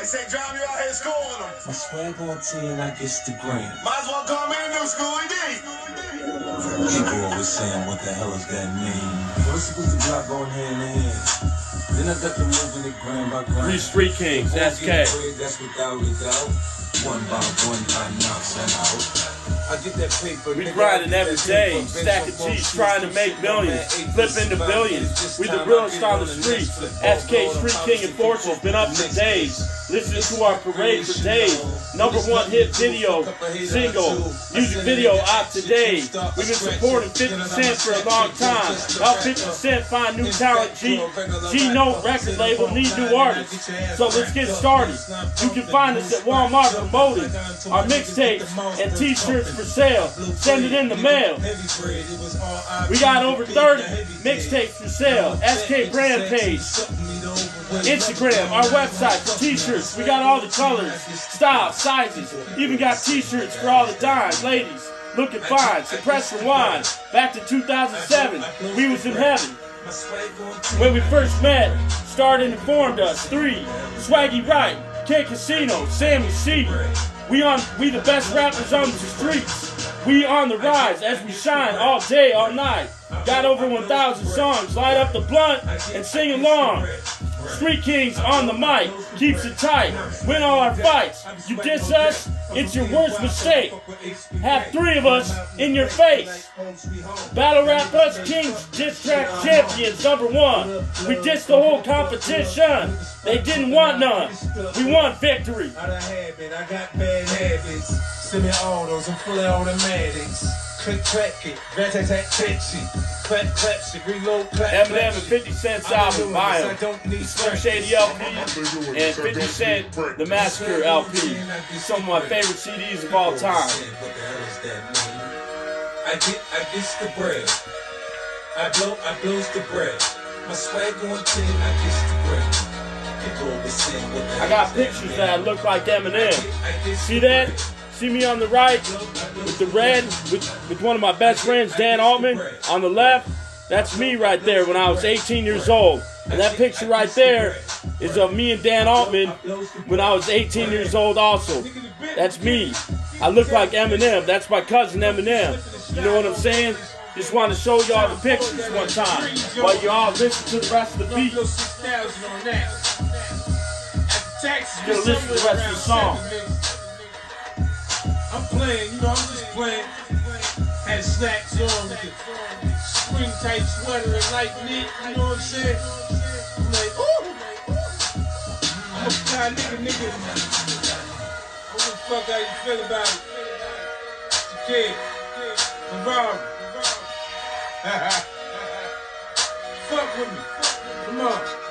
They say, John, you out here schooling them. I My swag on 10 like Instagram. Might as well call me a new Schoolly D. People always saying, what the hell does that mean? First it was the block going hand in hand. Then I got the moving it gram by gram. Three Street Kings, Before SK. getting That's without a doubt. One by one, I knocks and out. I get that paper. We nigga, grinding I get every that day, paper, stack of bench up on cheese, shoes, trying to make shit, millions, man, eight flip into five billions. This We the time I realest get on the street. SK Street King and Fortune's been up for days. Listen to our parade for days. Number one hit video, single, music video out today. We've been supporting 50 Cent for a long time. Help 50 Cent find new talent. G G-Unit record label need new artists. So let's get started. You can find us at Walmart our mixtapes and t-shirts for sale. Send it in the mail. We got over 30 mixtapes for sale. SK brand page. Instagram, our website t-shirts. We got all the colors, styles, sizes. Even got t-shirts for all the dimes, ladies. Looking fine. Suppress Rewind. Back to 2007. We was in heaven. When we first met, started and formed us. Three, Swaggie Wright, K Casino, Sammy Cee. We on we the best rappers on the streets. We on the rise as we shine all day, all night. Got over 1,000 songs. Light up the blunt and sing along. Street Kings on the mic, keeps it tight. Win all our fights. You diss us, it's your worst mistake. Have three of us in your face. Battle Rap Us Kings diss track champions number one. We dissed the whole competition. They didn't want none. We want victory. Out of habit, I got bad habits. Semi-autos and fully automatics. Click, clack it, rat tat tat tatchy. Clap, clap shit, reload, clap. Eminem clap and shit. 50 Cent's album, do buy this, I 'em. don't need Slim. Shady LP and 50 Cent, The Massacre LP. Some of my favorite CDs of all time. What the hell does that mean? I get, I get the bread. I blow, I blows the bread. My swag on 10, I get the bread. People always saying, what the I got pictures that look like Eminem. See that? See me on the right with the red, with, with one of my best friends, Dan Altman. On the left, that's me right there when I was 18 years old. And that picture right there is of me and Dan Altman when I was 18 years old also. That's me. I look like Eminem. That's my cousin Eminem. You know what I'm saying? Just want to show y'all the pictures one time while you all listen to the rest of the beat. Buffalo 6000 on that. After taxes, Gonna listen to the rest of the song. Playing, you know, I'm just playing. Had slacks on with the spring type sweater and light knit, you know what I'm saying? I'm like, ooh! I'm a fly nigga, nigga. What the fuck how you feel about it? It's a kid. I'm. Fuck with me. Come on.